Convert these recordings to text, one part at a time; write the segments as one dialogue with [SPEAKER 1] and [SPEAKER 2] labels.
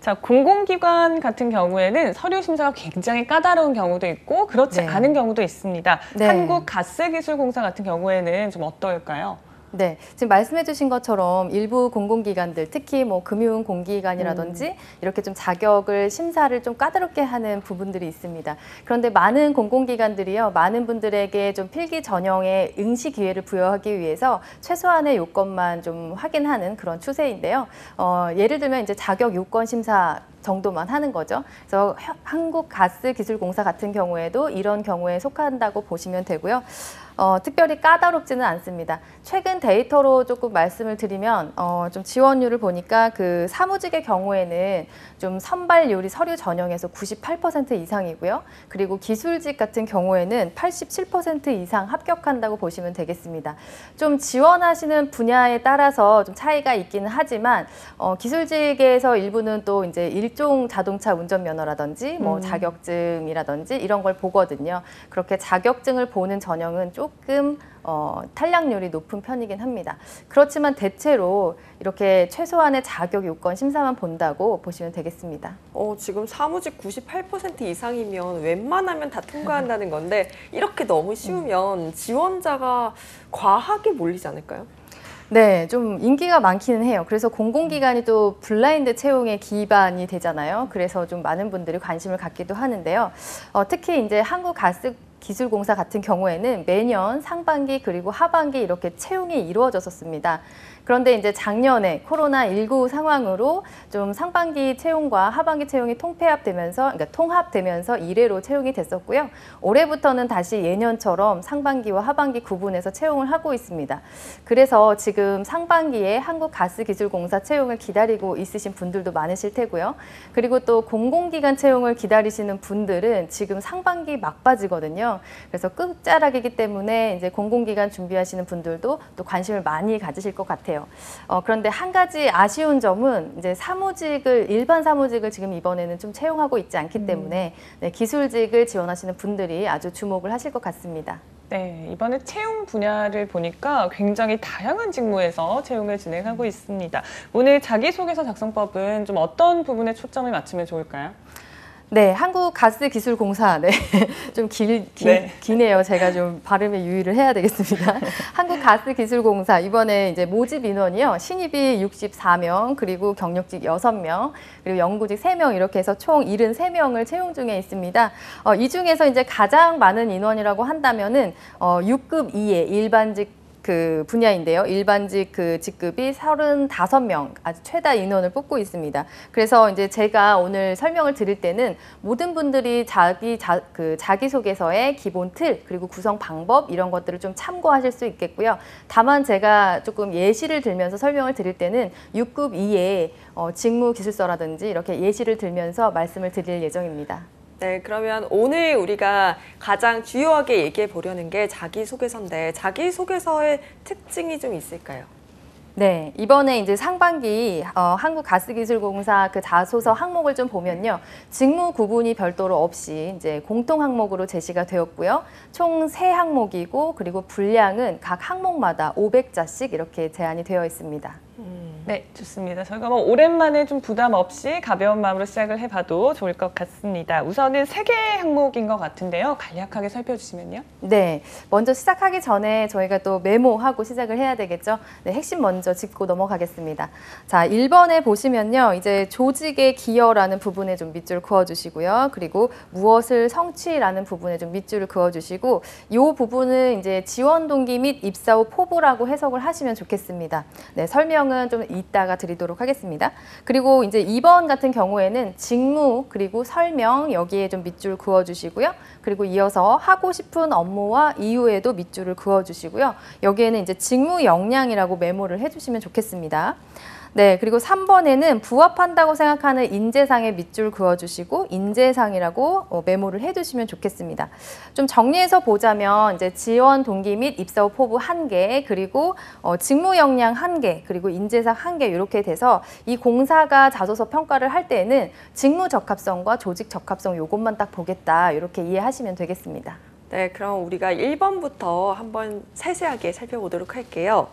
[SPEAKER 1] 자, 공공기관 같은 경우에는 서류 심사가 굉장히 까다로운 경우도 있고 그렇지
[SPEAKER 2] 네.
[SPEAKER 1] 않은 경우도 있습니다.
[SPEAKER 2] 네.
[SPEAKER 1] 한국가스기술공사 같은 경우에는 좀 어떨까요?
[SPEAKER 2] 네, 지금 말씀해주신 것처럼 일부 공공기관들, 특히 뭐 금융 공기관이라든지
[SPEAKER 1] 음.
[SPEAKER 2] 이렇게 좀 자격을 심사를 좀 까다롭게 하는 부분들이 있습니다. 그런데 많은 공공기관들이요, 많은 분들에게 좀 필기 전형의 응시 기회를 부여하기 위해서 최소한의 요건만 좀 확인하는 그런 추세인데요. 어, 예를 들면 이제 자격 요건 심사 정도만 하는 거죠. 그래서 혀- 한국가스기술공사 같은 경우에도 이런 경우에 속한다고 보시면 되고요. 어, 특별히 까다롭지는 않습니다. 최근 데이터로 조금 말씀을 드리면 어, 좀 지원율을 보니까 그 사무직의 경우에는 좀 선발률이 서류 전형에서 98% 이상이고요. 그리고 기술직 같은 경우에는 87% 이상 합격한다고 보시면 되겠습니다. 좀 지원하시는 분야에 따라서 좀 차이가 있기는 하지만 어, 기술직에서 일부는 또 이제 일종 자동차 운전면허라든지 뭐
[SPEAKER 1] 음.
[SPEAKER 2] 자격증이라든지 이런 걸 보거든요. 그렇게 자격증을 보는 전형은 조금 어, 탈락률이 높은 편이긴 합니다. 그렇지만 대체로 이렇게 최소한의 자격 요건 심사만 본다고 보시면 되겠습니다.
[SPEAKER 3] 어, 지금 사무직 98% 이상이면 웬만하면 다 통과한다는 건데 이렇게 너무 쉬우면 지원자가 과하게 몰리지 않을까요?
[SPEAKER 2] 네, 좀 인기가 많기는 해요. 그래서 공공기관이 또 블라인드 채용의 기반이 되잖아요. 그래서 좀 많은 분들이 관심을 갖기도 하는데요. 어, 특히 이제 한국가스 기술공사 같은 경우에는 매년 상반기 그리고 하반기 이렇게 채용이 이루어졌었습니다. 그런데 이제 작년에 코로나19 상황으로 좀 상반기 채용과 하반기 채용이 통폐합되면서, 그러니까 통합되면서 1회로 채용이 됐었고요. 올해부터는 다시 예년처럼 상반기와 하반기 구분해서 채용을 하고 있습니다. 그래서 지금 상반기에 한국가스기술공사 채용을 기다리고 있으신 분들도 많으실 테고요. 그리고 또 공공기관 채용을 기다리시는 분들은 지금 상반기 막바지거든요. 그래서 끝자락이기 때문에 이제 공공기관 준비하시는 분들도 또 관심을 많이 가지실 것 같아요. 어, 그런데 한 가지 아쉬운 점은 이제 사무직을 일반 사무직을 지금 이번에는 좀 채용하고 있지 않기 때문에 네, 기술직을 지원하시는 분들이 아주 주목을 하실 것 같습니다.
[SPEAKER 1] 네, 이번에 채용 분야를 보니까 굉장히 다양한 직무에서 채용을 진행하고 있습니다. 오늘 자기소개서 작성법은 좀 어떤 부분에 초점을 맞추면 좋을까요?
[SPEAKER 2] 네, 한국가스기술공사. 네. 좀 길, 길,
[SPEAKER 1] 네.
[SPEAKER 2] 기네요. 제가 좀 발음에 유의를 해야 되겠습니다. 한국가스기술공사. 이번에 이제 모집 인원이요. 신입이 64명, 그리고 경력직 6명, 그리고 연구직 3명 이렇게 해서 총 73명을 채용 중에 있습니다. 어, 이 중에서 이제 가장 많은 인원이라고 한다면은 어, 6급 이하 일반직 그 분야인데요. 일반직 그 직급이 35명, 아주 최다 인원을 뽑고 있습니다. 그래서 이제 제가 오늘 설명을 드릴 때는 모든 분들이 자기 자, 그 자기소개서의 기본 틀, 그리고 구성 방법 이런 것들을 좀 참고하실 수 있겠고요. 다만 제가 조금 예시를 들면서 설명을 드릴 때는 6급 이에 어, 직무 기술서라든지 이렇게 예시를 들면서 말씀을 드릴 예정입니다.
[SPEAKER 3] 네, 그러면 오늘 우리가 가장 주요하게 얘기해 보려는 게 자기소개서인데 자기소개서의 특징이 좀 있을까요?
[SPEAKER 2] 네, 이번에 이제 상반기 어, 한국가스기술공사 그 자소서 항목을 좀 보면요. 직무 구분이 별도로 없이 이제 공통 항목으로 제시가 되었고요. 총 세 항목이고 그리고 분량은 각 항목마다 500자씩 이렇게 제한이 되어 있습니다.
[SPEAKER 1] 네, 좋습니다. 저희가 뭐 오랜만에 좀 부담 없이 가벼운 마음으로 시작을 해봐도 좋을 것 같습니다. 우선은 세 개의 항목인 것 같은데요. 간략하게 살펴주시면요.
[SPEAKER 2] 네, 먼저 시작하기 전에 저희가 또 메모하고 시작을 해야 되겠죠. 네, 핵심 먼저 짚고 넘어가겠습니다. 자, 1번에 보시면요. 이제 조직의 기여라는 부분에 좀 밑줄 그어주시고요. 그리고 무엇을 성취라는 부분에 좀 밑줄을 그어주시고 이 부분은 이제 지원 동기 및 입사 후 포부라고 해석을 하시면 좋겠습니다. 네, 설명은 좀 이따가 드리도록 하겠습니다. 그리고 이제 2번 같은 경우에는 직무 그리고 설명 여기에 좀 밑줄 그어주시고요. 그리고 이어서 하고 싶은 업무와 이유에도 밑줄을 그어주시고요. 여기에는 이제 직무 역량이라고 메모를 해주시면 좋겠습니다. 네, 그리고 3번에는 부합한다고 생각하는 인재상에 밑줄 그어주시고 인재상이라고 어, 메모를 해두시면 좋겠습니다. 좀 정리해서 보자면 이제 지원 동기 및 입사 후 포부 1개, 그리고 어, 직무 역량 1개, 그리고 인재상 1개 이렇게 돼서 이 공사가 자소서 평가를 할 때에는 직무 적합성과 조직 적합성 요것만 딱 보겠다 이렇게 이해하시면 되겠습니다.
[SPEAKER 3] 네, 그럼 우리가 1번부터 한번 세세하게 살펴보도록 할게요.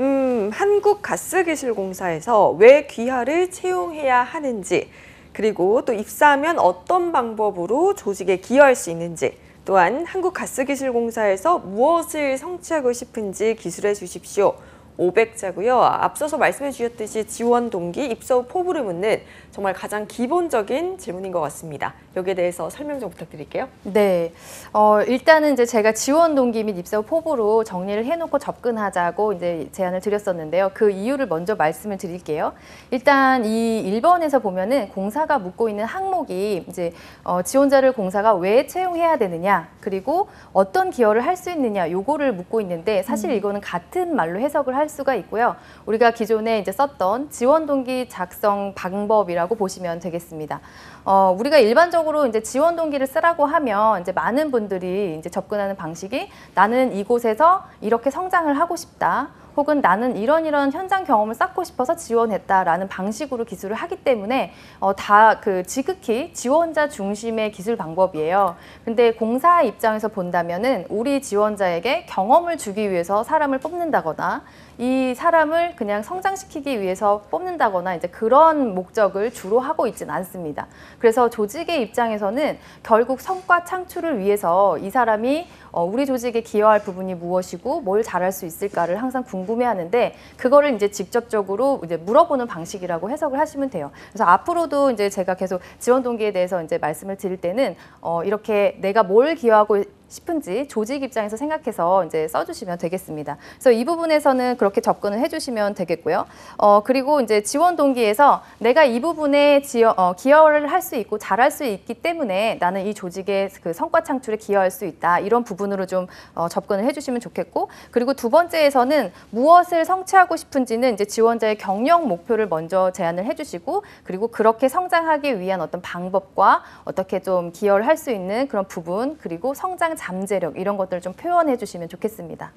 [SPEAKER 3] 음, 한국가스기술공사에서 왜 귀하를 채용해야 하는지 그리고 또 입사하면 어떤 방법으로 조직에 기여할 수 있는지, 또한 한국가스기술공사에서 무엇을 성취하고 싶은지 기술해 주십시오. 500자고요. 앞서서 말씀해 주셨듯이 지원 동기, 입사 후 포부를 묻는 정말 가장 기본적인 질문인 것 같습니다. 여기에 대해서 설명 좀 부탁드릴게요.
[SPEAKER 2] 네. 어, 일단은 이제 제가 지원 동기 및 입사 후 포부로 정리를 해놓고 접근하자고 이제 제안을 드렸었는데요. 그 이유를 먼저 말씀을 드릴게요. 일단 이 1번에서 보면은 공사가 묻고 있는 항목이 이제 어, 지원자를 공사가 왜 채용해야 되느냐, 그리고 어떤 기여를 할 수 있느냐, 요거를 묻고 있는데 사실 이거는 같은 말로 해석을 할 수가 있고요. 우리가 기존에 이제 썼던 지원 동기 작성 방법이라고 보시면 되겠습니다. 어, 우리가 일반적으로 이제 지원 동기를 쓰라고 하면 이제 많은 분들이 이제 접근하는 방식이 나는 이곳에서 이렇게 성장을 하고 싶다. 혹은 나는 이런 이런 현장 경험을 쌓고 싶어서 지원했다라는 방식으로 기술을 하기 때문에 어, 다 그 지극히 지원자 중심의 기술 방법이에요. 근데 공사 입장에서 본다면은 우리 지원자에게 경험을 주기 위해서 사람을 뽑는다거나 이 사람을 그냥 성장시키기 위해서 뽑는다거나 이제 그런 목적을 주로 하고 있지는 않습니다. 그래서 조직의 입장에서는 결국 성과 창출을 위해서 이 사람이 어, 우리 조직에 기여할 부분이 무엇이고 뭘 잘할 수 있을까를 항상 궁금해하는데 그거를 이제 직접적으로 이제 물어보는 방식이라고 해석을 하시면 돼요. 그래서 앞으로도 이제 제가 계속 지원 동기에 대해서 이제 말씀을 드릴 때는 어, 이렇게 내가 뭘 기여하고 싶은지 조직 입장에서 생각해서 이제 써주시면 되겠습니다. 그래서 이 부분에서는 그렇게 접근을 해주시면 되겠고요. 어, 그리고 이제 지원 동기에서 내가 이 부분에 지어, 어, 기여를 할 수 있고 잘할 수 있기 때문에 나는 이 조직의 그 성과 창출에 기여할 수 있다. 이런 부분으로 좀 어, 접근을 해주시면 좋겠고 그리고 두 번째에서는 무엇을 성취하고 싶은지는 이제 지원자의 경영 목표를 먼저 제안을 해주시고 그리고 그렇게 성장하기 위한 어떤 방법과 어떻게 좀 기여를 할 수 있는 그런 부분 그리고 성장 잠재력 이런 것들을 좀 표현해 주시면 좋겠습니다.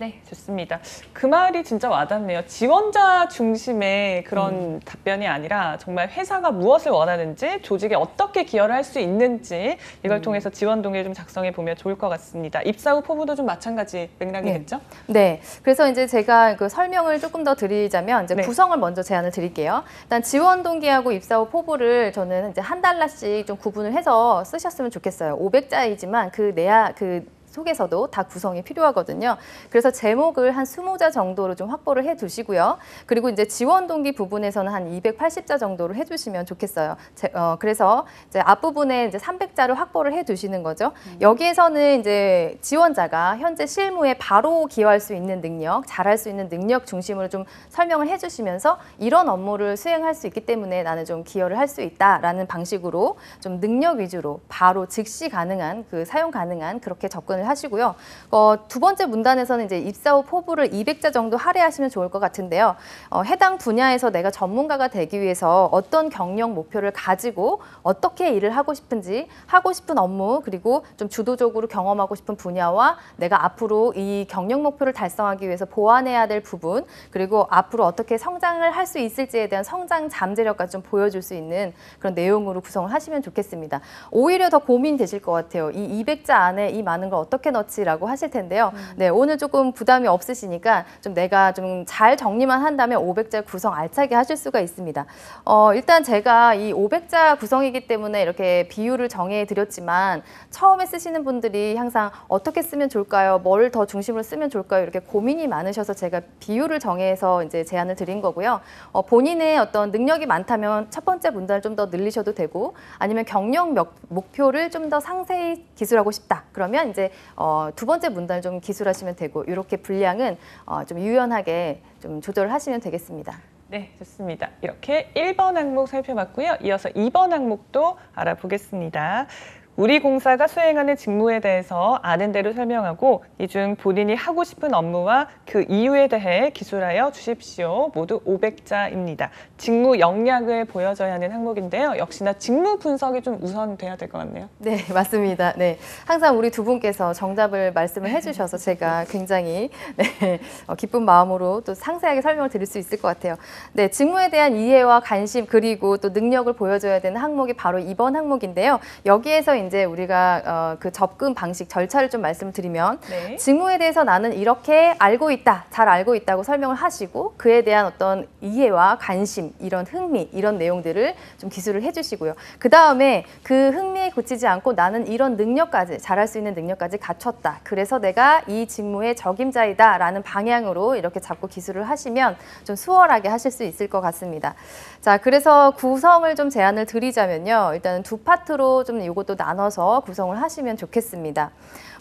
[SPEAKER 1] 네, 좋습니다. 그 말이 진짜 와닿네요. 지원자 중심의 그런
[SPEAKER 2] 음.
[SPEAKER 1] 답변이 아니라 정말 회사가 무엇을 원하는지, 조직에 어떻게 기여를 할 수 있는지 이걸
[SPEAKER 2] 음.
[SPEAKER 1] 통해서 지원 동기를 좀 작성해 보면 좋을 것 같습니다. 입사 후 포부도 좀 마찬가지 맥락이겠죠?
[SPEAKER 2] 네, 그래서 이제 제가 그 설명을 조금 더 드리자면 이제
[SPEAKER 1] 네.
[SPEAKER 2] 구성을 먼저 제안을 드릴게요. 일단 지원 동기하고 입사 후 포부를 저는 이제 한 달러씩 좀 구분을 해서 쓰셨으면 좋겠어요. 500자이지만 그 내야 그 속에서도 다 구성이 필요하거든요. 그래서 제목을 한 20자 정도로 좀 확보를 해 두시고요. 그리고 이제 지원 동기 부분에서는 한 280자 정도로 해 주시면 좋겠어요. 제, 어, 그래서 이제 앞부분에 이제 300자를 확보를 해 두시는 거죠. 여기에서는 이제 지원자가 현재 실무에 바로 기여할 수 있는 능력, 잘할 수 있는 능력 중심으로 좀 설명을 해 주시면서 이런 업무를 수행할 수 있기 때문에 나는 좀 기여를 할 수 있다라는 방식으로 좀 능력 위주로 바로 즉시 가능한 그 사용 가능한 그렇게 접근을 하시고요. 어, 두 번째 문단에서는 이제 입사 후 포부를 200자 정도 할애하시면 좋을 것 같은데요. 어, 해당 분야에서 내가 전문가가 되기 위해서 어떤 경력 목표를 가지고 어떻게 일을 하고 싶은지 하고 싶은 업무 그리고 좀 주도적으로 경험하고 싶은 분야와 내가 앞으로 이 경력 목표를 달성하기 위해서 보완해야 될 부분 그리고 앞으로 어떻게 성장을 할 수 있을지에 대한 성장 잠재력까지 좀 보여줄 수 있는 그런 내용으로 구성을 하시면 좋겠습니다. 오히려 더 고민되실 것 같아요. 이 200자 안에 이 많은 걸 어떻게 넣지라고 하실 텐데요. 네, 오늘 조금 부담이 없으시니까 좀 내가 좀 잘 정리만 한다면 500자 구성 알차게 하실 수가 있습니다. 어, 일단 제가 이 500자 구성이기 때문에 이렇게 비율을 정해 드렸지만 처음에 쓰시는 분들이 항상 어떻게 쓰면 좋을까요? 뭘 더 중심으로 쓰면 좋을까요? 이렇게 고민이 많으셔서 제가 비율을 정해서 이제 제안을 드린 거고요. 어, 본인의 어떤 능력이 많다면 첫 번째 문단을 좀 더 늘리셔도 되고 아니면 경력 몇- 목표를 좀 더 상세히 기술하고 싶다. 그러면 이제 어, 두 번째 문단을 좀 기술하시면 되고 이렇게 분량은 어, 좀 유연하게 좀 조절을 하시면 되겠습니다.
[SPEAKER 1] 네, 좋습니다. 이렇게 1번 항목 살펴봤고요. 이어서 2번 항목도 알아보겠습니다. 우리 공사가 수행하는 직무에 대해서 아는 대로 설명하고 이 중 본인이 하고 싶은 업무와 그 이유에 대해 기술하여 주십시오. 모두 500자입니다. 직무 역량을 보여줘야 하는 항목인데요. 역시나 직무 분석이 좀 우선 돼야 될 것 같네요.
[SPEAKER 2] 네, 맞습니다. 네. 항상 우리 두 분께서 정답을 말씀을 해주셔서 제가 굉장히 네, 어, 기쁜 마음으로 또 상세하게 설명을 드릴 수 있을 것 같아요. 네, 직무에 대한 이해와 관심 그리고 또 능력을 보여줘야 되는 항목이 바로 이번 항목인데요. 여기에서 이제 우리가 어, 그 접근 방식 절차를 좀 말씀드리면
[SPEAKER 1] 네.
[SPEAKER 2] 직무에 대해서 나는 이렇게 알고 있다, 잘 알고 있다고 설명을 하시고 그에 대한 어떤 이해와 관심, 이런 흥미, 이런 내용들을 좀 기술을 해주시고요. 그 다음에 그 흥미에 그치지 않고 나는 이런 능력까지 잘할 수 있는 능력까지 갖췄다. 그래서 내가 이 직무의 적임자이다라는 방향으로 이렇게 잡고 기술을 하시면 좀 수월하게 하실 수 있을 것 같습니다. 자, 그래서 구성을 좀 제안을 드리자면요. 일단 두 파트로 좀 이것도 나 눠서 구성을 하시면 좋겠습니다.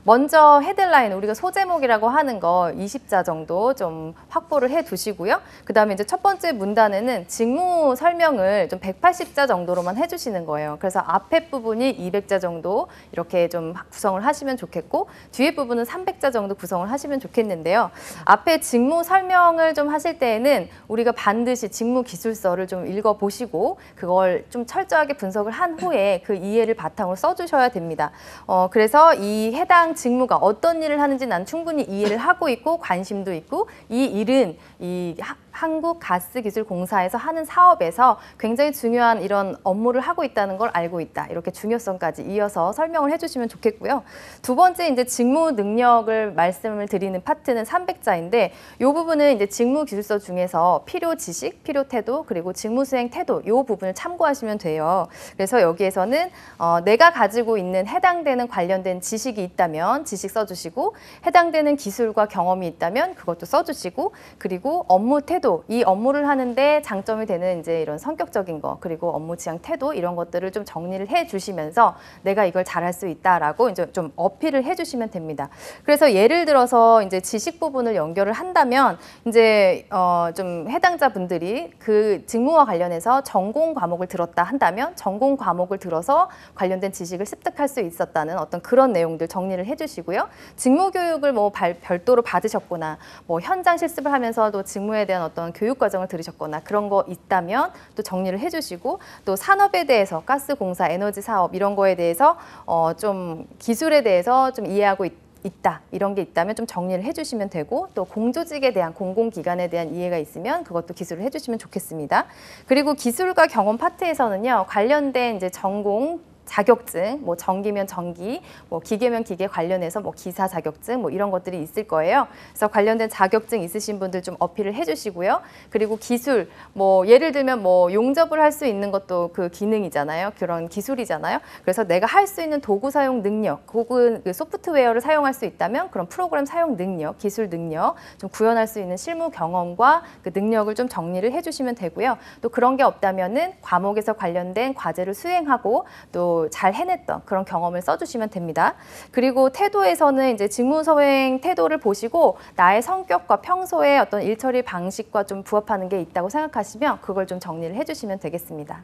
[SPEAKER 2] 먼저 헤드라인 우리가 소제목이라고 하는 거 20자 정도 좀 확보를 해 두시고요. 그다음에 이제 첫 번째 문단에는 직무 설명을 좀 180자 정도로만 해 주시는 거예요. 그래서 앞에 부분이 200자 정도 이렇게 좀 구성을 하시면 좋겠고 뒤에 부분은 300자 정도 구성을 하시면 좋겠는데요. 앞에 직무 설명을 좀 하실 때에는 우리가 반드시 직무 기술서를 좀 읽어 보시고 그걸 좀 철저하게 분석을 한 후에 그 이해를 바탕으로 써 주셔야 됩니다. 어, 그래서 이 해당 직무가 어떤 일을 하는지 난 충분히 이해를 하고 있고 관심도 있고 이 일은 이 하- 한국가스기술공사에서 하는 사업에서 굉장히 중요한 이런 업무를 하고 있다는 걸 알고 있다. 이렇게 중요성까지 이어서 설명을 해주시면 좋겠고요. 두 번째 이제 직무 능력을 말씀을 드리는 파트는 300자인데 이 부분은 이제 직무 기술서 중에서 필요 지식, 필요 태도 그리고 직무 수행 태도 이 부분을 참고하시면 돼요. 그래서 여기에서는 어, 내가 가지고 있는 해당되는 관련된 지식이 있다면 지식 써주시고 해당되는 기술과 경험이 있다면 그것도 써주시고 그리고 업무 태도 이 업무를 하는데 장점이 되는 이제 이런 성격적인 거 그리고 업무 지향 태도 이런 것들을 좀 정리를 해 주시면서 내가 이걸 잘할 수 있다라고 이제 좀 어필을 해 주시면 됩니다. 그래서 예를 들어서 이제 지식 부분을 연결을 한다면 이제 어, 좀 해당자 분들이 그 직무와 관련해서 전공 과목을 들었다 한다면 전공 과목을 들어서 관련된 지식을 습득할 수 있었다는 어떤 그런 내용들 정리를 해 주시고요. 직무 교육을 뭐 발- 별도로 받으셨거나 뭐 현장 실습을 하면서도 직무에 대한 어떤 교육 과정을 들으셨거나 그런 거 있다면 또 정리를 해주시고 또 산업에 대해서 가스 공사, 에너지 사업 이런 거에 대해서 어, 좀 기술에 대해서 좀 이해하고 있, 있다 이런 게 있다면 좀 정리를 해주시면 되고 또 공조직에 대한 공공기관에 대한 이해가 있으면 그것도 기술을 해주시면 좋겠습니다. 그리고 기술과 경험 파트에서는요 관련된 이제 전공 자격증, 뭐 전기면 전기, 뭐 기계면 기계 관련해서 뭐 기사 자격증 뭐 이런 것들이 있을 거예요. 그래서 관련된 자격증 있으신 분들 좀 어필을 해주시고요. 그리고 기술, 뭐 예를 들면 뭐 용접을 할 수 있는 것도 그 기능이잖아요. 그런 기술이잖아요. 그래서 내가 할 수 있는 도구 사용 능력, 혹은 그 소프트웨어를 사용할 수 있다면 그런 프로그램 사용 능력, 기술 능력 좀 구현할 수 있는 실무 경험과 그 능력을 좀 정리를 해주시면 되고요. 또 그런 게 없다면은 과목에서 관련된 과제를 수행하고 또잘 해냈던 그런 경험을 써주시면 됩니다. 그리고 태도에서는 이제 직무 서행 태도를 보시고 나의 성격과 평소에 어떤 일처리 방식과 좀 부합하는 게 있다고 생각하시면 그걸 좀 정리를 해주시면 되겠습니다.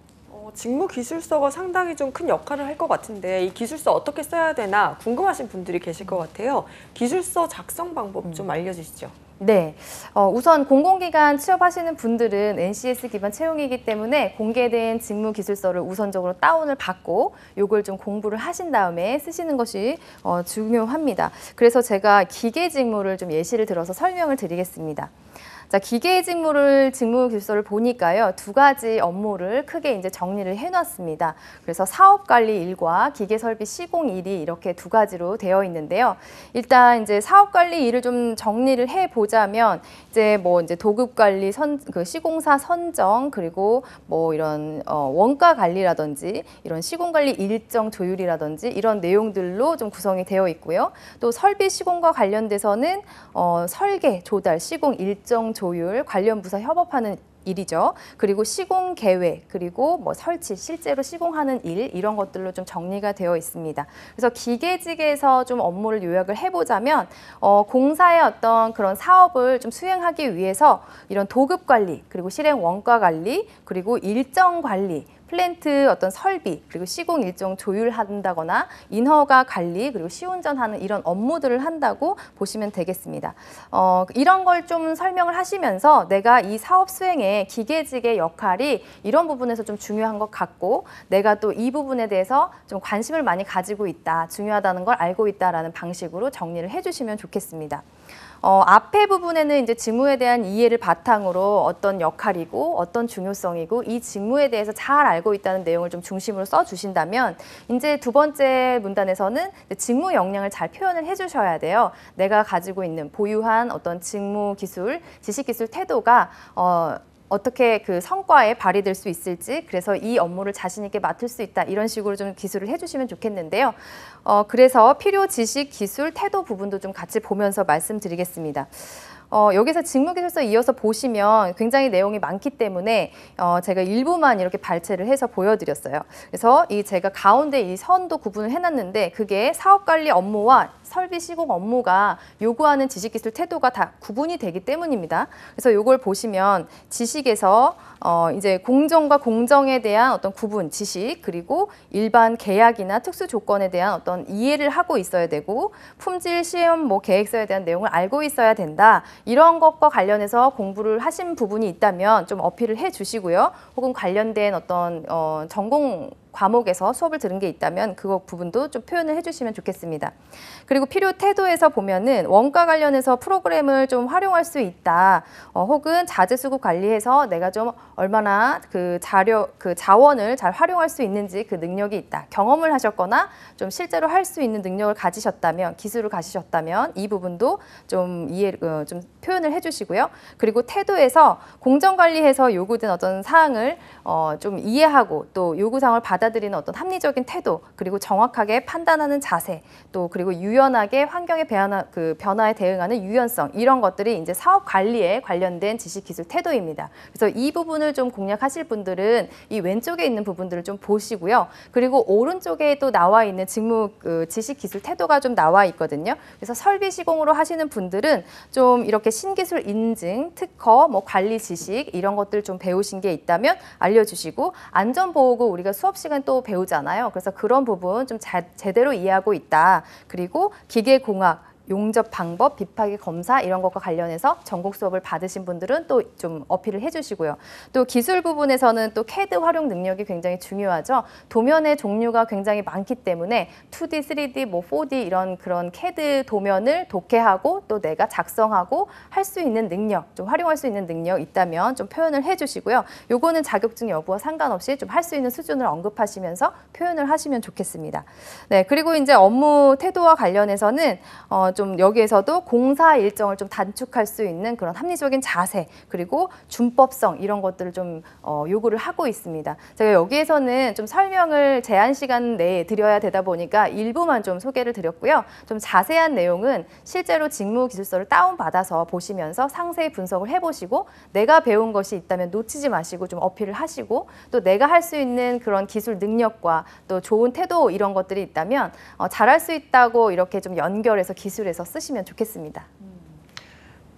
[SPEAKER 3] 어, 직무 기술서가 상당히 좀 큰 역할을 할 것 같은데 이 기술서 어떻게 써야 되나 궁금하신 분들이 계실 것 같아요. 기술서 작성 방법 좀 알려주시죠.
[SPEAKER 2] 네. 어, 우선 공공기관 취업하시는 분들은 NCS 기반 채용이기 때문에 공개된 직무 기술서를 우선적으로 다운을 받고 요걸 좀 공부를 하신 다음에 쓰시는 것이 어, 중요합니다. 그래서 제가 기계 직무를 좀 예시를 들어서 설명을 드리겠습니다. 자, 기계 직무를 직무 기술서를 보니까요. 두 가지 업무를 크게 이제 정리를 해 놨습니다. 그래서 사업 관리 일과 기계 설비 시공 일이 이렇게 두 가지로 되어 있는데요. 일단 이제 사업 관리 일을 좀 정리를 해 보자면 이제 뭐 이제 도급 관리 선 그 시공사 선정 그리고 뭐 이런 어 원가 관리라든지 이런 시공 관리 일정 조율이라든지 이런 내용들로 좀 구성이 되어 있고요. 또 설비 시공과 관련돼서는 어 설계, 조달, 시공 일정 조율 관련 부서 협업하는 일이죠. 그리고 시공 계획, 그리고 뭐 설치, 실제로 시공하는 일 이런 것들로 좀 정리가 되어 있습니다. 그래서 기계직에서 좀 업무를 요약을 해보자면 어, 공사의 어떤 그런 사업을 좀 수행하기 위해서 이런 도급 관리, 그리고 실행 원가 관리, 그리고 일정 관리, 플랜트 어떤 설비 그리고 시공 일정 조율한다거나 인허가 관리 그리고 시운전하는 이런 업무들을 한다고 보시면 되겠습니다. 어, 이런 걸 좀 설명을 하시면서 내가 이 사업 수행에 기계직의 역할이 이런 부분에서 좀 중요한 것 같고 내가 또 이 부분에 대해서 좀 관심을 많이 가지고 있다 중요하다는 걸 알고 있다라는 방식으로 정리를 해주시면 좋겠습니다. 어, 앞에 부분에는 이제 직무에 대한 이해를 바탕으로 어떤 역할이고 어떤 중요성이고 이 직무에 대해서 잘 알고 있다는 내용을 좀 중심으로 써 주신다면 이제 두 번째 문단에서는 직무 역량을 잘 표현을 해 주셔야 돼요. 내가 가지고 있는 보유한 어떤 직무 기술, 지식 기술 태도가 어, 어떻게 그 성과에 발휘될 수 있을지 그래서 이 업무를 자신 있게 맡을 수 있다 이런 식으로 좀 기술을 해주시면 좋겠는데요. 어, 그래서 필요 지식 기술 태도 부분도 좀 같이 보면서 말씀드리겠습니다. 어, 여기서 직무기술서 이어서 보시면 굉장히 내용이 많기 때문에 어, 제가 일부만 이렇게 발췌를 해서 보여드렸어요. 그래서 이 제가 가운데 이 선도 구분을 해놨는데 그게 사업관리 업무와 설비 시공 업무가 요구하는 지식기술 태도가 다 구분이 되기 때문입니다. 그래서 요걸 보시면 지식에서 어, 이제 공정과 공정에 대한 어떤 구분, 지식, 그리고 일반 계약이나 특수 조건에 대한 어떤 이해를 하고 있어야 되고, 품질 시험 뭐 계획서에 대한 내용을 알고 있어야 된다. 이런 것과 관련해서 공부를 하신 부분이 있다면 좀 어필을 해 주시고요. 혹은 관련된 어떤 어, 전공 과목에서 수업을 들은 게 있다면 그거 부분도 좀 표현을 해주시면 좋겠습니다. 그리고 필요 태도에서 보면은 원가 관련해서 프로그램을 좀 활용할 수 있다. 어, 혹은 자재 수급 관리해서 내가 좀 얼마나 그 자료 그 자원을 잘 활용할 수 있는지 그 능력이 있다. 경험을 하셨거나 좀 실제로 할 수 있는 능력을 가지셨다면 기술을 가지셨다면 이 부분도 좀 이해 어, 좀 표현을 해주시고요. 그리고 태도에서 공정 관리해서 요구된 어떤 사항을 어, 좀 이해하고 또 요구 사항을 받아 들이는 어떤 합리적인 태도 그리고 정확하게 판단하는 자세 또 그리고 유연하게 환경의 변화 그 변화에 대응하는 유연성 이런 것들이 이제 사업 관리에 관련된 지식 기술 태도입니다. 그래서 이 부분을 좀 공략하실 분들은 이 왼쪽에 있는 부분들을 좀 보시고요. 그리고 오른쪽에 또 나와 있는 직무 그 지식 기술 태도가 좀 나와 있거든요. 그래서 설비 시공으로 하시는 분들은 좀 이렇게 신기술 인증, 특허, 뭐 관리 지식 이런 것들 좀 배우신 게 있다면 알려주시고 안전보호구 우리가 수업 시간 또 배우잖아요. 그래서 그런 부분 좀 자- 제대로 이해하고 있다. 그리고 기계공학 용접 방법, 비파기 검사 이런 것과 관련해서 전국 수업을 받으신 분들은 또 좀 어필을 해주시고요. 또 기술 부분에서는 또 CAD 활용 능력이 굉장히 중요하죠. 도면의 종류가 굉장히 많기 때문에 2D, 3D, 뭐 4D 이런 그런 CAD 도면을 독해하고 또 내가 작성하고 할 수 있는 능력, 좀 활용할 수 있는 능력 있다면 좀 표현을 해주시고요. 요거는 자격증 여부와 상관없이 좀 할 수 있는 수준을 언급하시면서 표현을 하시면 좋겠습니다. 네, 그리고 이제 업무 태도와 관련해서는 어, 좀 여기에서도 공사 일정을 좀 단축할 수 있는 그런 합리적인 자세 그리고 준법성 이런 것들을 좀 어, 요구를 하고 있습니다. 제가 여기에서는 좀 설명을 제한 시간 내에 드려야 되다 보니까 일부만 좀 소개를 드렸고요. 좀 자세한 내용은 실제로 직무 기술서를 다운 받아서 보시면서 상세히 분석을 해보시고 내가 배운 것이 있다면 놓치지 마시고 좀 어필을 하시고 또 내가 할 수 있는 그런 기술 능력과 또 좋은 태도 이런 것들이 있다면 어, 잘할 수 있다고 이렇게 좀 연결해서 기술 에서 쓰시면 좋겠습니다.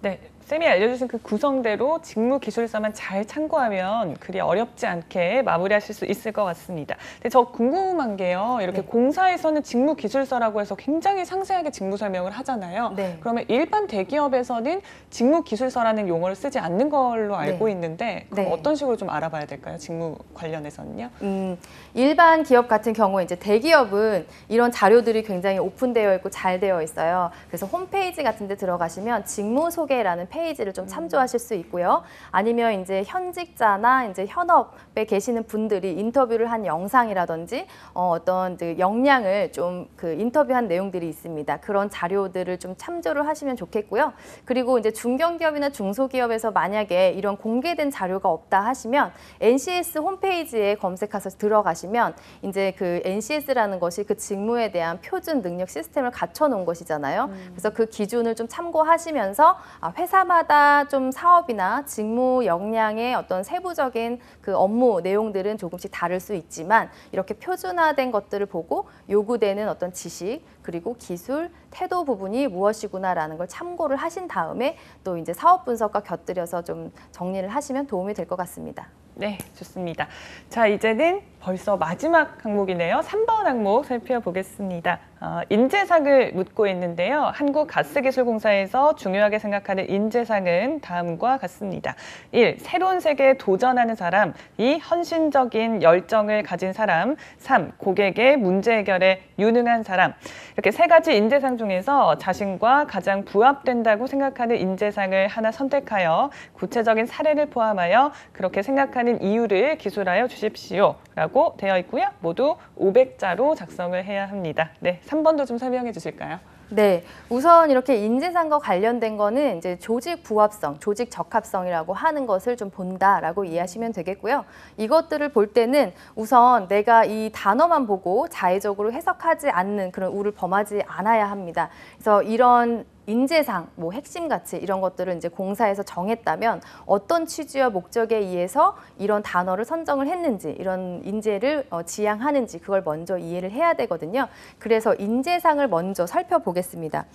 [SPEAKER 1] 네, 쌤이 알려주신 그 구성대로 직무 기술서만 잘 참고하면 그리 어렵지 않게 마무리하실 수 있을 것 같습니다. 근데 저 궁금한 게요. 이렇게
[SPEAKER 2] 네.
[SPEAKER 1] 공사에서는 직무 기술서라고 해서 굉장히 상세하게 직무 설명을 하잖아요.
[SPEAKER 2] 네.
[SPEAKER 1] 그러면 일반 대기업에서는 직무 기술서라는 용어를 쓰지 않는 걸로 알고
[SPEAKER 2] 네.
[SPEAKER 1] 있는데 그럼
[SPEAKER 2] 네.
[SPEAKER 1] 어떤 식으로 좀 알아봐야 될까요? 직무 관련해서는요?
[SPEAKER 2] 음, 일반 기업 같은 경우에 이제 대기업은 이런 자료들이 굉장히 오픈되어 있고 잘 되어 있어요. 그래서 홈페이지 같은 데 들어가시면 직무 소개라는 페이지 를 좀 참조하실 수 있고요. 아니면 이제 현직자나 이제 현업에 계시는 분들이 인터뷰를 한 영상이라든지 어, 어떤 그 역량을 좀 그 인터뷰한 내용들이 있습니다. 그런 자료들을 좀 참조를 하시면 좋겠고요. 그리고 이제 중견기업이나 중소기업에서 만약에 이런 공개된 자료가 없다 하시면 NCS 홈페이지에 검색해서 들어가시면 이제 그 NCS라는 것이 그 직무에 대한 표준 능력 시스템을 갖춰 놓은 것이잖아요. 그래서 그 기준을 좀 참고하시면서 아, 회사 마다 좀 사업이나 직무 역량의 어떤 세부적인 그 업무 내용들은 조금씩 다를 수 있지만 이렇게 표준화된 것들을 보고 요구되는 어떤 지식 그리고 기술, 태도 부분이 무엇이구나라는 걸 참고를 하신 다음에 또 이제 사업 분석과 곁들여서 좀 정리를 하시면 도움이 될 것 같습니다.
[SPEAKER 1] 네, 좋습니다. 자, 이제는 벌써 마지막 항목이네요. 3번 항목 살펴보겠습니다. 어, 인재상을 묻고 있는데요. 한국가스기술공사에서 중요하게 생각하는 인재상은 다음과 같습니다. 1. 새로운 세계에 도전하는 사람 2. 헌신적인 열정을 가진 사람 3. 고객의 문제 해결에 유능한 사람 이렇게 세 가지 인재상 중에서 자신과 가장 부합된다고 생각하는 인재상을 하나 선택하여 구체적인 사례를 포함하여 그렇게 생각하는 이유를 기술하여 주십시오 라고 되어 있고요. 모두 500자로 작성을 해야 합니다. 네, 3번도 좀 설명해 주실까요?
[SPEAKER 2] 네, 우선 이렇게 인재상과 관련된 거는 이제 조직 부합성, 조직 적합성이라고 하는 것을 좀 본다라고 이해하시면 되겠고요. 이것들을 볼 때는 우선 내가 이 단어만 보고 자의적으로 해석하지 않는 그런 우를 범하지 않아야 합니다. 그래서 이런 인재상, 뭐 핵심 가치 이런 것들을 이제 공사에서 정했다면 어떤 취지와 목적에 의해서 이런 단어를 선정을 했는지 이런 인재를 어, 지향하는지 그걸 먼저 이해를 해야 되거든요. 그래서 인재상을 먼저 살펴보겠습니다.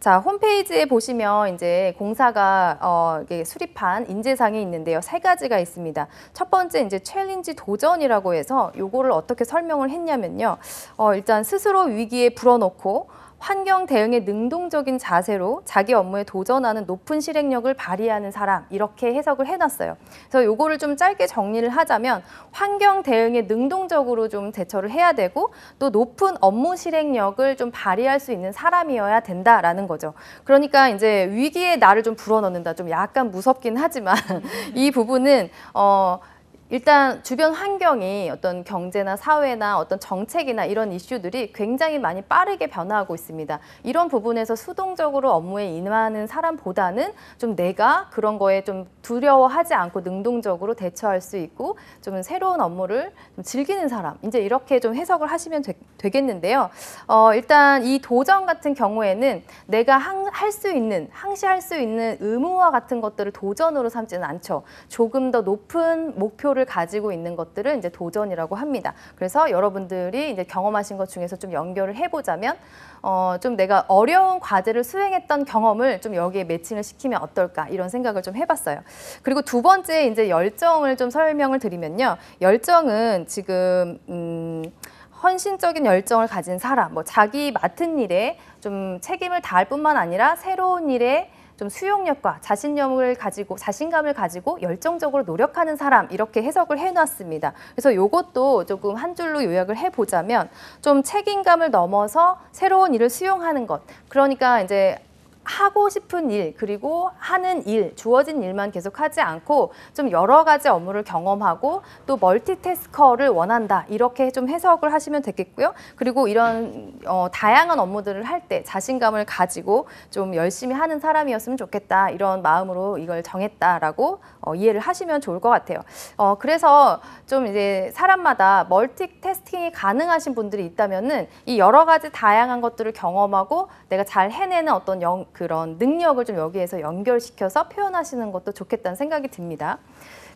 [SPEAKER 2] 자 홈페이지에 보시면 이제 공사가 어, 수립한 인재상이 있는데요. 세 가지가 있습니다. 첫 번째 이제 challenge 도전이라고 해서 요거를 어떻게 설명을 했냐면요. 어, 일단 스스로 위기에 불어넣고 환경 대응에 능동적인 자세로 자기 업무에 도전하는 높은 실행력을 발휘하는 사람 이렇게 해석을 해놨어요. 그래서 요거를 좀 짧게 정리를 하자면 환경 대응에 능동적으로 좀 대처를 해야 되고 또 높은 업무 실행력을 좀 발휘할 수 있는 사람이어야 된다라는 거죠. 그러니까 이제 위기에 나를 좀 불어넣는다. 좀 약간 무섭긴 하지만 이 부분은 어. 일단 주변 환경이 어떤 경제나 사회나 어떤 정책이나 이런 이슈들이 굉장히 많이 빠르게 변화하고 있습니다. 이런 부분에서 수동적으로 업무에 임하는 사람보다는 좀 내가 그런 거에 좀 두려워하지 않고 능동적으로 대처할 수 있고 좀 새로운 업무를 좀 즐기는 사람 이제 이렇게 좀 해석을 하시면 되, 겠는데요 어, 일단 이 도전 같은 경우에는 내가 할 수 있는 항시할 수 있는 의무와 같은 것들을 도전으로 삼지는 않죠. 조금 더 높은 목표를 목표를 가지고 있는 것들을 이제 도전이라고 합니다. 그래서 여러분들이 이제 경험하신 것 중에서 좀 연결을 해보자면 어, 좀 내가 어려운 과제를 수행했던 경험을 좀 여기에 매칭을 시키면 어떨까 이런 생각을 좀 해봤어요. 그리고 두 번째 이제 열정을 좀 설명을 드리면요. 열정은 지금 음, 헌신적인 열정을 가진 사람, 뭐 자기 맡은 일에 좀 책임을 다할 뿐만 아니라 새로운 일에 좀 수용력과 자신감을 가지고 자신감을 가지고 열정적으로 노력하는 사람 이렇게 해석을 해놨습니다. 그래서 이것도 조금 한 줄로 요약을 해보자면 좀 책임감을 넘어서 새로운 일을 수용하는 것. 그러니까 이제 하고 싶은 일 그리고 하는 일 주어진 일만 계속 하지 않고 좀 여러 가지 업무를 경험하고 또 멀티태스커를 원한다 이렇게 좀 해석을 하시면 되겠고요. 그리고 이런 어, 다양한 업무들을 할 때 자신감을 가지고 좀 열심히 하는 사람이었으면 좋겠다 이런 마음으로 이걸 정했다라고 어, 이해를 하시면 좋을 것 같아요. 어, 그래서 좀 이제 사람마다 멀티태스킹이 가능하신 분들이 있다면은 이 여러 가지 다양한 것들을 경험하고 내가 잘 해내는 어떤 영, 그런 능력을 좀 여기에서 연결시켜서 표현하시는 것도 좋겠다는 생각이 듭니다.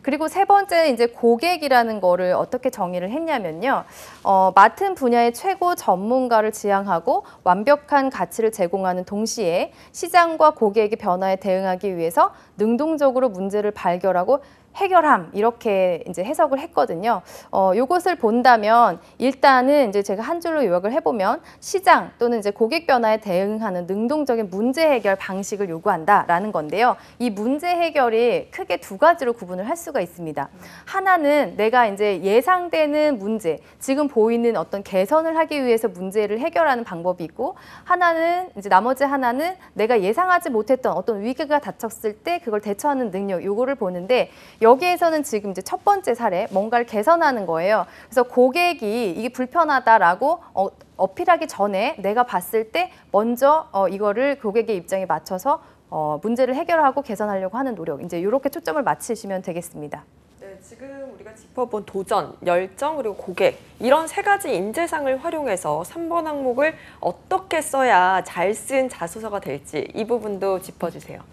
[SPEAKER 2] 그리고 세 번째 이제 고객이라는 거를 어떻게 정의를 했냐면요. 어, 맡은 분야의 최고 전문가를 지향하고 완벽한 가치를 제공하는 동시에 시장과 고객의 변화에 대응하기 위해서 능동적으로 문제를 발견하고 해결함 이렇게 이제 해석을 했거든요. 어, 요것을 본다면 일단은 이제 제가 한 줄로 요약을 해보면 시장 또는 이제 고객 변화에 대응하는 능동적인 문제 해결 방식을 요구한다라는 건데요. 이 문제 해결이 크게 두 가지로 구분을 할 수가 있습니다. 하나는 내가 이제 예상되는 문제, 지금 보이는 어떤 개선을 하기 위해서 문제를 해결하는 방법이 있고 하나는 이제 나머지 하나는 내가 예상하지 못했던 어떤 위기가 닥쳤을 때 그걸 대처하는 능력 요거를 보는데 여기에서는 지금 이제 첫 번째 사례 뭔가를 개선하는 거예요. 그래서 고객이 이게 불편하다라고 어, 어필하기 전에 내가 봤을 때 먼저 어, 이거를 고객의 입장에 맞춰서 어, 문제를 해결하고 개선하려고 하는 노력 이제 이렇게 초점을 맞추시면 되겠습니다.
[SPEAKER 3] 네, 지금 우리가 짚어본 도전, 열정 그리고 고객 이런 세 가지 인재상을 활용해서 3번 항목을 어떻게 써야 잘 쓴 자소서가 될지 이 부분도 짚어주세요.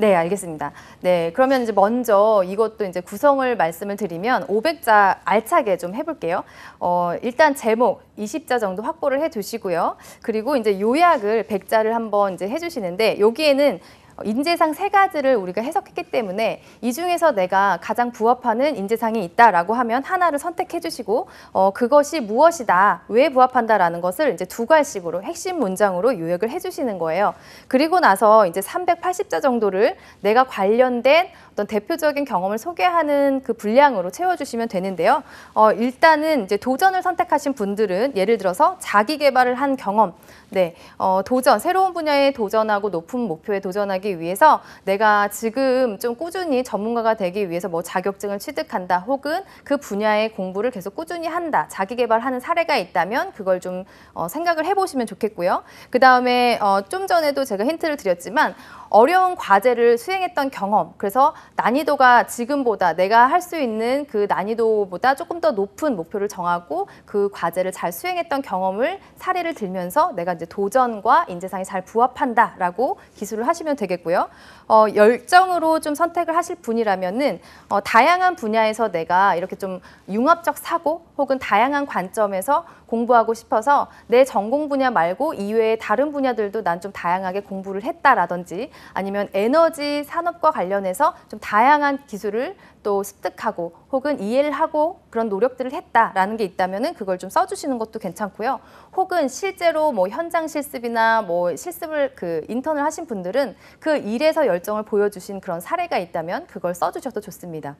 [SPEAKER 2] 네, 알겠습니다. 네, 그러면 이제 먼저 이것도 이제 구성을 말씀을 드리면 500자 알차게 좀 해볼게요. 어, 일단 제목 20자 정도 확보를 해 두시고요. 그리고 이제 요약을 100자를 한번 이제 해주시는데 여기에는 어, 인재상 세 가지를 우리가 해석했기 때문에 이 중에서 내가 가장 부합하는 인재상이 있다라고 하면 하나를 선택해 주시고 어, 그것이 무엇이다, 왜 부합한다라는 것을 이제 두 갈씩으로 핵심 문장으로 요약을 해 주시는 거예요. 그리고 나서 이제 380자 정도를 내가 관련된 어떤 대표적인 경험을 소개하는 그 분량으로 채워주시면 되는데요. 어, 일단은 이제 도전을 선택하신 분들은 예를 들어서 자기 개발을 한 경험, 네, 어, 도전, 새로운 분야에 도전하고 높은 목표에 도전하기 위해서 내가 지금 좀 꾸준히 전문가가 되기 위해서 뭐 자격증을 취득한다 혹은 그 분야의 공부를 계속 꾸준히 한다, 자기 개발하는 사례가 있다면 그걸 좀 어, 생각을 해보시면 좋겠고요. 그 다음에 어, 좀 전에도 제가 힌트를 드렸지만 어려운 과제를 수행했던 경험, 그래서 난이도가 지금보다 내가 할 수 있는 그 난이도보다 조금 더 높은 목표를 정하고 그 과제를 잘 수행했던 경험을 사례를 들면서 내가 이제 도전과 인재상이 잘 부합한다라고 기술을 하시면 되겠고요. 어, 열정으로 좀 선택을 하실 분이라면은 어, 다양한 분야에서 내가 이렇게 좀 융합적 사고 혹은 다양한 관점에서 공부하고 싶어서 내 전공 분야 말고 이외의 다른 분야들도 난 좀 다양하게 공부를 했다라든지 아니면 에너지 산업과 관련해서 좀 다양한 기술을 또 습득하고 혹은 이해를 하고 그런 노력들을 했다라는 게 있다면은 그걸 좀 써주시는 것도 괜찮고요. 혹은 실제로 뭐 현장 실습이나 뭐 실습을 그 인턴을 하신 분들은 그 일에서 열정을 보여주신 그런 사례가 있다면 그걸 써주셔도 좋습니다.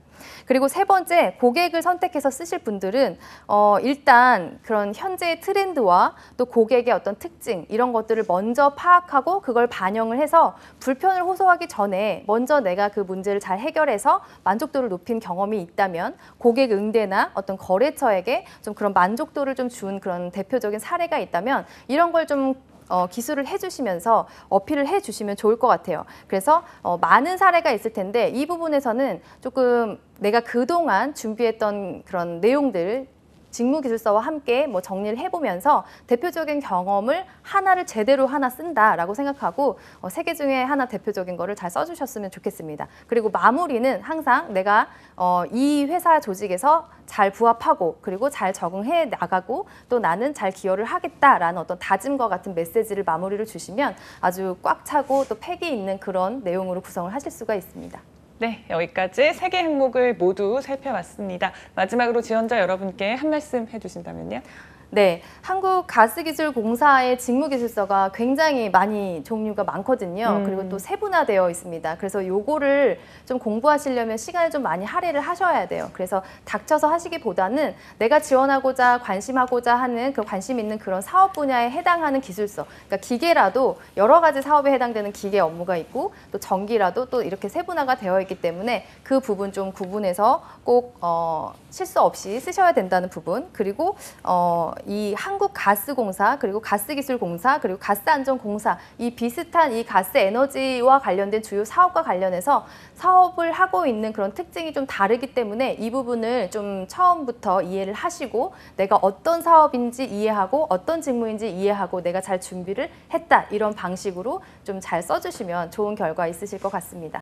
[SPEAKER 2] 그리고 세 번째 고객을 선택해서 쓰실 분들은 어 일단 그런 현재의 트렌드와 또 고객의 어떤 특징 이런 것들을 먼저 파악하고 그걸 반영을 해서 불편을 호소하기 전에 먼저 내가 그 문제를 잘 해결해서 만족도를 높인 경험이 있다면 고객 응대 나 어떤 거래처에게 좀 그런 만족도를 좀 준 그런 대표적인 사례가 있다면 이런 걸좀 어, 기술을 해주시면서 어필을 해주시면 좋을 것 같아요. 그래서 어, 많은 사례가 있을 텐데 이 부분에서는 조금 내가 그동안 준비했던 그런 내용들 직무기술서와 함께 뭐 정리를 해보면서 대표적인 경험을 하나를 제대로 하나 쓴다라고 생각하고 어, 세개 중에 하나 대표적인 거를 잘 써주셨으면 좋겠습니다. 그리고 마무리는 항상 내가 어, 이 회사 조직에서 잘 부합하고 그리고 잘 적응해 나가고 또 나는 잘 기여를 하겠다라는 어떤 다짐과 같은 메시지를 마무리를 주시면 아주 꽉 차고 또 패기 있는 그런 내용으로 구성을 하실 수가 있습니다.
[SPEAKER 1] 네, 여기까지 세 개 항목을 모두 살펴봤습니다. 마지막으로 지원자 여러분께 한 말씀 해주신다면요.
[SPEAKER 2] 네, 한국가스기술공사의 직무기술서가 굉장히 많이 종류가 많거든요.
[SPEAKER 1] 음.
[SPEAKER 2] 그리고 또 세분화되어 있습니다. 그래서 요거를 좀 공부하시려면 시간을 좀 많이 할애를 하셔야 돼요. 그래서 닥쳐서 하시기보다는 내가 지원하고자 관심하고자 하는 그 관심 있는 그런 사업 분야에 해당하는 기술서, 그러니까 기계라도 여러 가지 사업에 해당되는 기계 업무가 있고 또 전기라도 또 이렇게 세분화가 되어 있기 때문에 그 부분 좀 구분해서 꼭 어, 실수 없이 쓰셔야 된다는 부분 그리고 어, 이 한국가스공사 그리고 가스기술공사 그리고 가스안전공사 이 비슷한 이 가스 에너지와 관련된 주요 사업과 관련해서 사업을 하고 있는 그런 특징이 좀 다르기 때문에 이 부분을 좀 처음부터 이해를 하시고 내가 어떤 사업인지 이해하고 어떤 직무인지 이해하고 내가 잘 준비를 했다 이런 방식으로 좀 잘 써주시면 좋은 결과 있으실 것 같습니다.